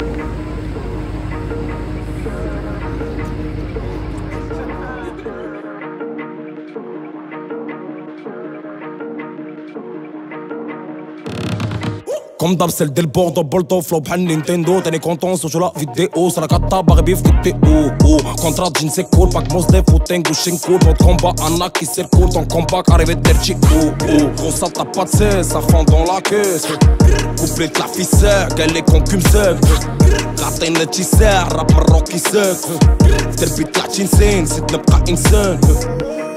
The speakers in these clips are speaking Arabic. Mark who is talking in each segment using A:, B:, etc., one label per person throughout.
A: Thank you. Comme d'hab, celle del Bordeaux, Bolto, Flop, Han, Nintendo. T'es content sur la vidéo, c'est la gata, Barbie, fit oh, oh. Contrat, jean, c'est cool, pack, Mosdev, ou Tengu, Shinko, notre combat, Anna qui circule, ton combat, arrivé de Terchi, oh, oh. Gros, ça t'a pas de cesse, ça fond dans la caisse. Couplet de la ficelle, qu'elle est con cum sec. غاطينا تيساع راب من روكي ساك تربي طلعت انسان زيد نبقى انسان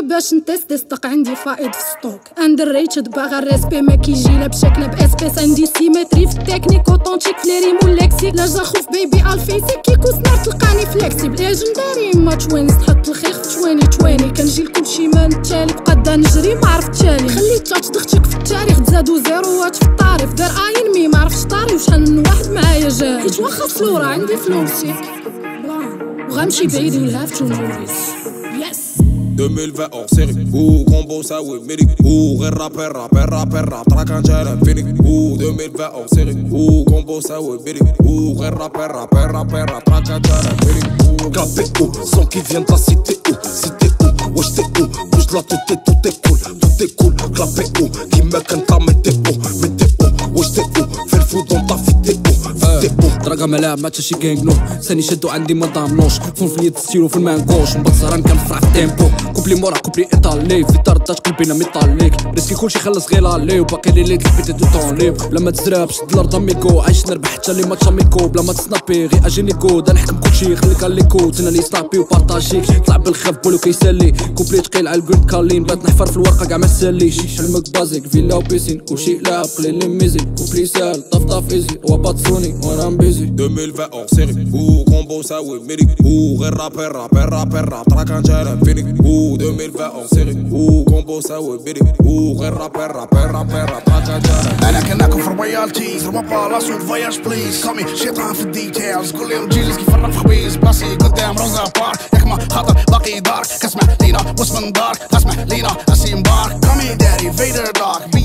B: باش نتست ستوك عندي فائض في ستوك. اندر ريتشد باغا الريسبي ما كيجي لا بشكل باسبيس عندي سيمتري في التكنيك اوتونتيك في لي ريمو ليكسيك لا جا خوف بيبي الفيسي كيكو سنار تلقاني فليكسيبل ليجنداري ما توينس تحط الخير في تواني تواني كنجي لكلشي ما نتالي بقدا نجري ما عرفت تالي خليت تاتش دختك في التاريخ تزادو زيروات في الطارف دار اين مي ما عرفتش طاري وشحال من واحد معايا جاري حيت واخا فلورا عندي فلوسي وغنمشي بعيد موفيز يس 2020 hors série Ou combo ça oui mérite Ou غير رابر رابر رابر راب تراك انت فينيك Ou 2020 hors série Ou combo ça oui mérite Ou غير رابر رابر رابر راب تراك انت فينيك Capé où Son qui vient de la cité où Cité où Wesh t'es où Bouge la tout est tout est cool Tout est cool Clapé où Qui me canta mettez où Mettez où Wesh t'es où Fais le fou dans ta vie t'es où T'es où
C: دراغا ملاعب ما شي كانك نو ثاني شدو عندي ما ضامنوش فون في اليد ستيلو في المانكوش من بعد زهران كنفرع في التيمبو كوبلي مورا كوبلي إيطالي. في طردات قلبينا ميطاليك ريسكي كلشي خلص غير لالي وباقي لي ليت بيتي دو طون ليب بلا ما الأرض اميكو عايش نربح حتى لي ماتش اميكو بلا ما تسنابي غير اجيني كود أنا نحكم كلشي خليك عليكو تنا لي ستابي وبارطاجيك. طلع بالخف بولو كيسالي كوبلي تقيل على الجولد كالين. بات نحفر في الورقة كاع ما ساليش حلمك بازيك فيلا وبيسين. كلشي لاعب قليل لي ميزي. كوبلي سال طف طف إيزي. وباتسوني وأنا مبيزي. 2020 hors série. Ou combo ça oui mérite Ou غير رابر رابر رابر راب تراك انت فينيك Ou 2020 hors série. Ou combo ça oui mérite Ou غير رابر رابر رابر راب تراك انت
D: أنا كناكل في رويالتيز ربا بالاس فواياج بليز كامي شيطان في الديتيلز قول لهم جيجز كيف الراب في خبيز بلاصي قدام روزا بارك ياك ما خاطر باقي دارك كسمع لينا وسط من دارك اسمع لينا اسيم بارك كامي داري فيدر دارك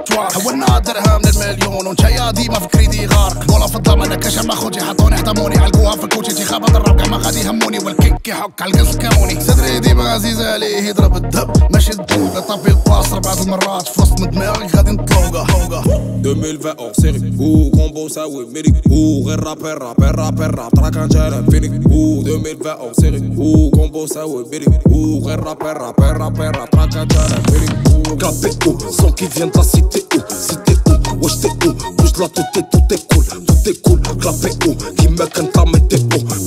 D: متوار حولنا درهم للمليون ونشايا ديما في كريدي غارق. مولا في الظلام أنا كشم اخوتي حطوني حطموني علقوها في الكوتشي انتخابات الراب كاع ما غادي يهموني والكيك يحك على القز كاموني صدري ديما عزيز عليه يضرب الدب. ماشي الدوب طابي الباص ربع المرات في وسط من دماغي غادي نطلوقه هوقه
A: 2020 hors série. Ou combo ça oui mérite Ou غير رابر رابر رابر راب تراك انت فينيك Ou 2020 hors série. Ou combo ça oui mérite Ou غير رابر رابر رابر راب تراك انت فينيك Où Son qui vient de la cité où Cité où Wesh t'es où Bouge la tout est tout est cool Tout est cool Clapé où Qui me canta mettez où